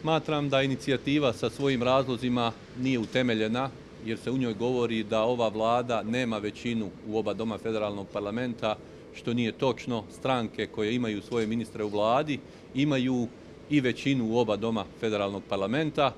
Smatram da inicijativa sa svojim razlozima nije utemeljena jer se u njoj govori da ova vlada nema većinu u oba doma federalnog parlamenta, što nije točno. Stranke koje imaju svoje ministre u vladi imaju i većinu u oba doma federalnog parlamenta.